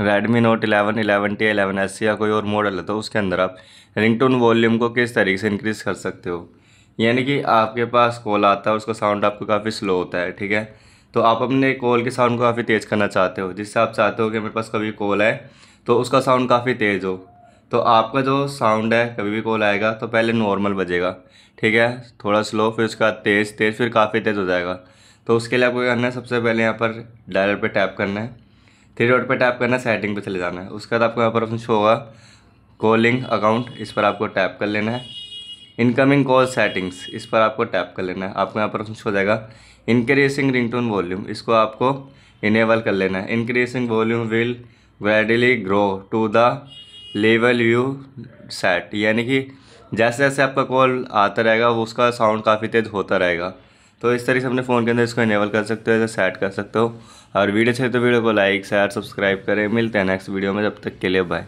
Redmi note 11, 11 T 11 S या कोई और मॉडल है तो उसके अंदर आप रिंगटोन वॉल्यूम को किस तरीके से इंक्रीज़ कर सकते हो? यानी कि आपके पास कॉल आता है उसका साउंड आपको काफ़ी स्लो होता है ठीक है? तो आप अपने कॉल के साउंड को काफ़ी तेज़ करना चाहते हो जिससे आप चाहते हो कि मेरे पास कभी कॉल आए तो उसका साउंड काफ़ी तेज़ हो। तो आपका जो साउंड है कभी भी कॉल आएगा तो पहले नॉर्मल बजेगा ठीक है? थोड़ा स्लो फिर उसका तेज़ तेज़ फिर काफ़ी तेज़ हो जाएगा। तो उसके लिए आपको करना है सबसे पहले यहाँ पर डायलर पे टैप करना है। थ्री डॉट पे टैप करना है सेटिंग पे चले जाना है। उसके बाद आपको यहाँ पर ऑप्शन शो होगा कॉलिंग अकाउंट इस पर आपको टैप कर लेना है। इनकमिंग कॉल सेटिंग्स इस पर आपको टैप कर लेना है। आपको यहाँ पर ऑप्शन शो हो जाएगा इंक्रीजिंग रिंगटोन वॉल्यूम इसको आपको इनेबल कर लेना है। Increasing volume will gradually grow to the level you set यानी कि जैसे जैसे आपका कॉल आता रहेगा, वो उसका साउंड काफ़ी तेज़ होता रहेगा। तो इस तरीके से अपने फ़ोन के अंदर इसको इनेबल कर सकते हो या सेट कर सकते हो। और वीडियो अच्छे तो वीडियो को लाइक शेयर सब्सक्राइब करें। मिलते हैं नेक्स्ट वीडियो में, जब तक के लिए बाय